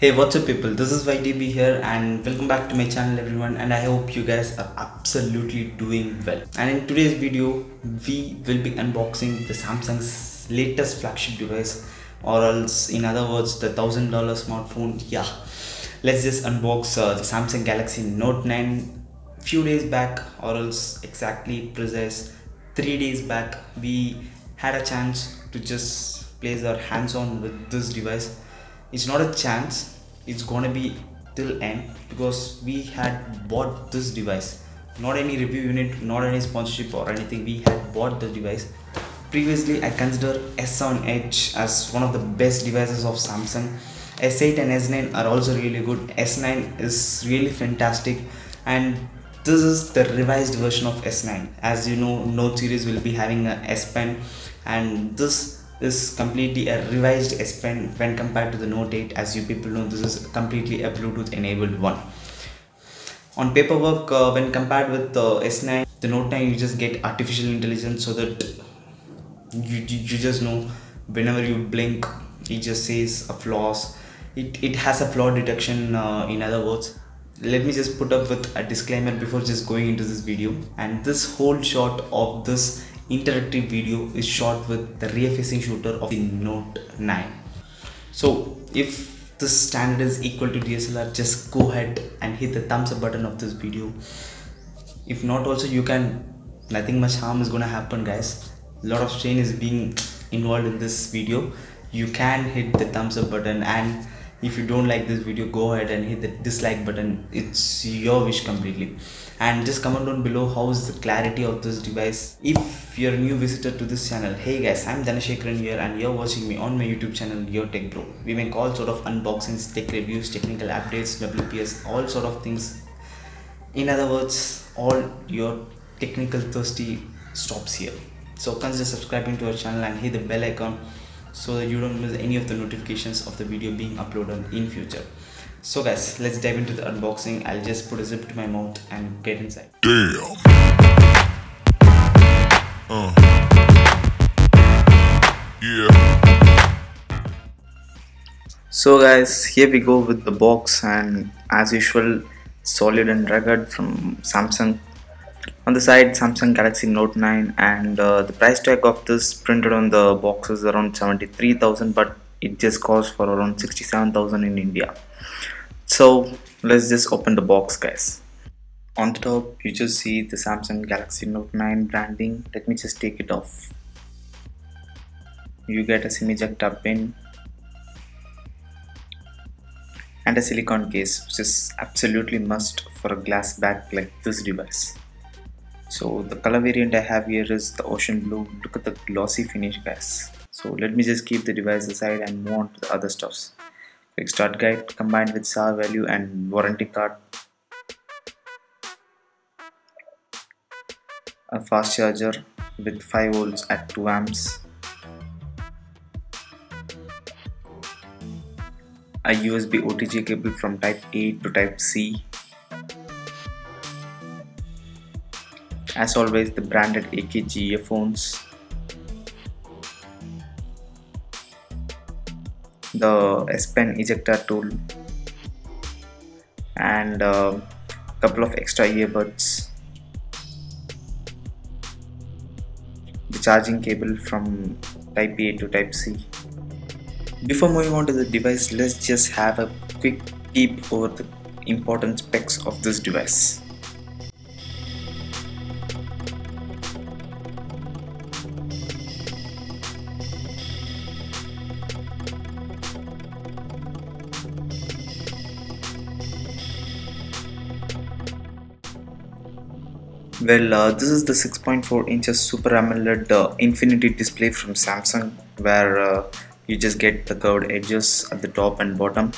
Hey what's up people? This is YTB here and welcome back to my channel everyone and I hope you guys are absolutely doing well. And in today's video we will be unboxing the Samsung's latest flagship device or else in other words the thousand dollar smartphone. Yeah let's just unbox uh, the Samsung Galaxy Note 9 few days back or else exactly precise three days back we had a chance to just place our hands on with this device. It's not a chance it's gonna be till end because we had bought this device. Not any review unit not any sponsorship or anything. We had bought the device. Previously i consider s7 edge as one of the best devices of samsung. S8 and s9 are also really good. S9 is really fantastic. And this is the revised version of s9 as you know note series will be having a s pen. And this is completely a revised S Pen when compared to the Note 8 as you people know this is completely a Bluetooth enabled one. On paperwork uh, when compared with the S9 the Note 9 you just get artificial intelligence so that you, you, you just know whenever you blink it just says a flaws. It, it has a flaw detection uh, in other words. Let me just put up with a disclaimer before just going into this video. And this whole shot of this interactive video is shot with the rear facing shooter of the Note 9. So if the standard is equal to DSLR just go ahead and hit the thumbs up button of this video. If not also you can nothing much harm is gonna happen guys. A lot of strain is being involved in this video. You can hit the thumbs up button and if you don't like this video go ahead and hit the dislike button it's your wish completely and just comment down below how is the clarity of this device? If you're a new visitor to this channel hey guys i'm dhanashekaran here and you're watching me on my youtube channel your tech bro. We make all sort of unboxings tech reviews technical updates wps all sort of things. In other words all your technical thirsty stops here. So consider subscribing to our channel and hit the bell icon so that you don't miss any of the notifications of the video being uploaded in future so guys let's dive into the unboxing i'll just put a zip to my mouth and get inside Damn. Uh. Yeah. so guys here we go with the box and as usual solid and rugged from samsung on the side samsung galaxy note 9 and uh, the price tag of this printed on the box is around 73000 but it just costs for around 67000 in india so let's just open the box guys. On the top you just see the samsung galaxy note 9 branding. Let me just take it off. You get a sim ejector pin and a silicone case which is absolutely must for a glass back like this device. So the color variant I have here is the ocean blue. Look at the glossy finish guys. So let me just keep the device aside and move on to the other stuffs quick start guide combined with SAR value and warranty card. A fast charger with 5 volts at 2 amps. A USB OTG cable from type A to type C. As always the branded AKG earphones the S Pen ejector tool and a couple of extra earbuds the charging cable from type A to type C. Before moving on to the device let's just have a quick peep over the important specs of this device Well, uh, this is the 6.4 inches Super AMOLED uh, Infinity display from Samsung where uh, you just get the curved edges at the top and bottom.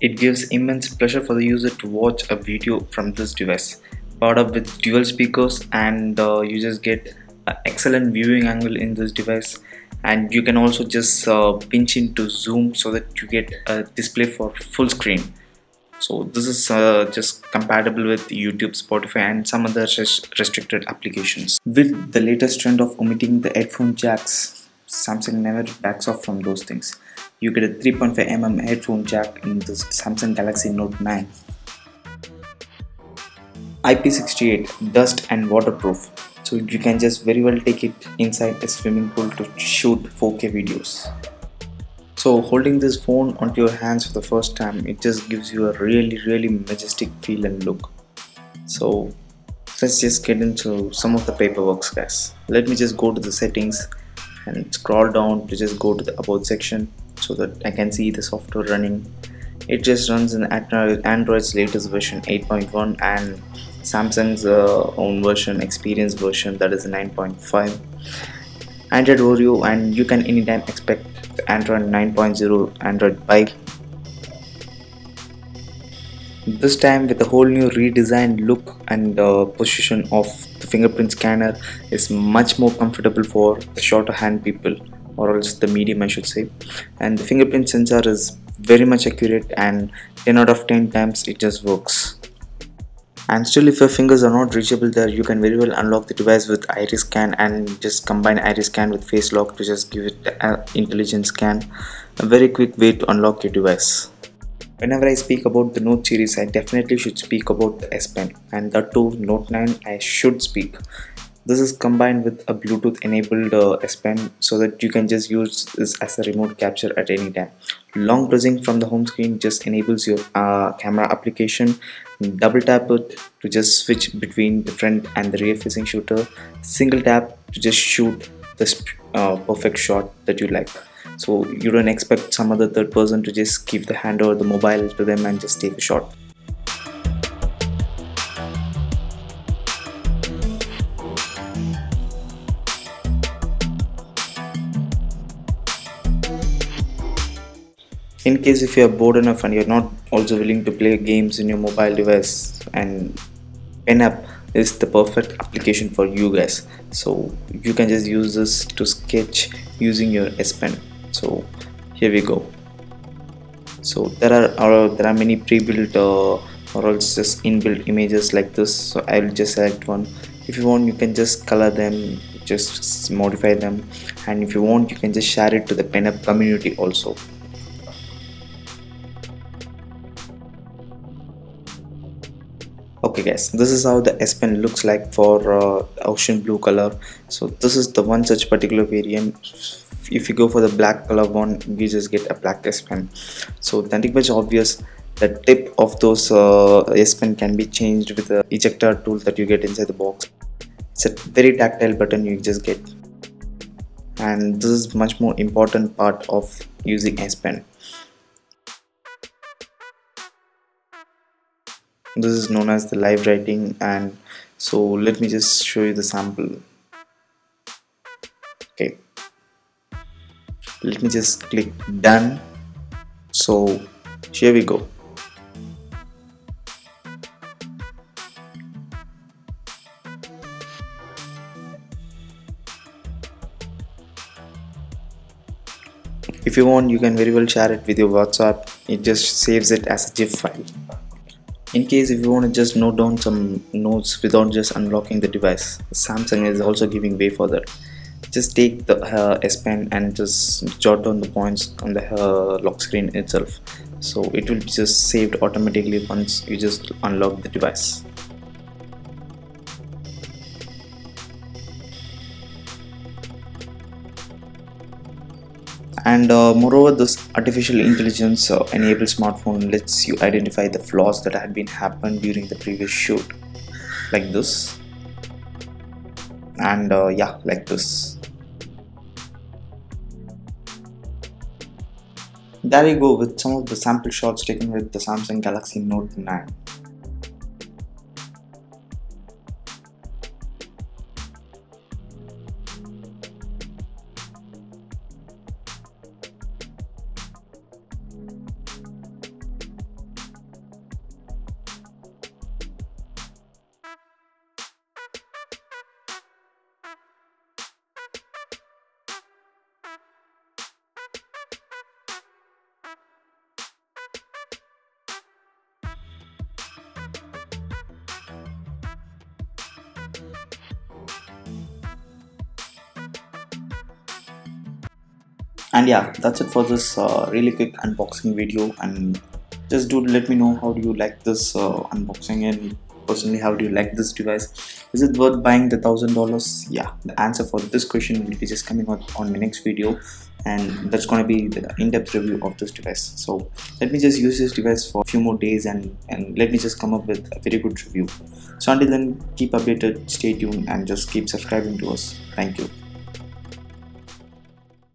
It gives immense pleasure for the user to watch a video from this device. Powered up with dual speakers and uh, you just get an excellent viewing angle in this device and you can also just uh, pinch into zoom so that you get a display for full screen so this is uh, just compatible with YouTube, Spotify and some other res restricted applications. With the latest trend of omitting the headphone jacks, Samsung never backs off from those things. You get a 3.5mm headphone jack in the Samsung Galaxy Note 9. IP68 dust and waterproof so you can just very well take it inside a swimming pool to shoot 4k videos so holding this phone onto your hands for the first time it just gives you a really really majestic feel and look. So let's just get into some of the paperwork guys. Let me just go to the settings and scroll down to just go to the about section so that I can see the software running. It just runs in Android's latest version 8.1 and Samsung's uh, own version experience version that is 9.5 Android Oreo and you can anytime expect Android 9.0 Android Pie this time with a whole new redesigned look and uh, position of the fingerprint scanner is much more comfortable for the shorter hand people or else the medium I should say. And the fingerprint sensor is very much accurate and 10 out of 10 times it just works and still if your fingers are not reachable there you can very well unlock the device with iris scan and just combine iris scan with face lock to just give it an intelligent scan. A very quick way to unlock your device. Whenever i speak about the note series i definitely should speak about the s pen. And that too note 9 i should speak. This is combined with a bluetooth enabled uh, s pen so that you can just use this as a remote capture at any time. Long pressing from the home screen just enables your uh, camera application double tap it to just switch between the front and the rear facing shooter. Single tap to just shoot this uh, perfect shot that you like. So you don't expect some other third person to just give the hand over the mobile to them and just take a shot in case if you are bored enough and you're not also willing to play games in your mobile device and PENUP is the perfect application for you guys. So you can just use this to sketch using your S Pen. So here we go. So there are uh, there are many pre-built uh, or else just inbuilt images like this. So I will just select one. If you want you can just color them just modify them. And if you want you can just share it to the PENUP community also okay guys. This is how the S Pen looks like for uh, ocean blue color. So this is the one such particular variant. If you go for the black color one you just get a black S Pen. So nothing much obvious. The tip of those uh, S Pen can be changed with the ejector tool that you get inside the box. It's a very tactile button you just get. And this is much more important part of using S Pen this is known as the live writing and so let me just show you the sample. Okay. Let me just click done. So here we go. If you want you can very well share it with your whatsapp. It just saves it as a gif file in case if you want to just note down some notes without just unlocking the device samsung is also giving way for that. Just take the uh, s pen and just jot down the points on the uh, lock screen itself. So it will be just saved automatically once you just unlock the device and uh, moreover this artificial intelligence uh, enabled smartphone lets you identify the flaws that had been happened during the previous shoot. Like this. And uh, yeah like this. There you go with some of the sample shots taken with the Samsung Galaxy Note 9 and yeah that's it for this uh, really quick unboxing video. And just do let me know how do you like this uh, unboxing and personally how do you like this device? Is it worth buying the thousand dollars? Yeah the answer for this question will be just coming out on my next video. And that's going to be the in-depth review of this device. So let me just use this device for a few more days and and let me just come up with a very good review. So until then keep updated stay tuned and just keep subscribing to us. Thank you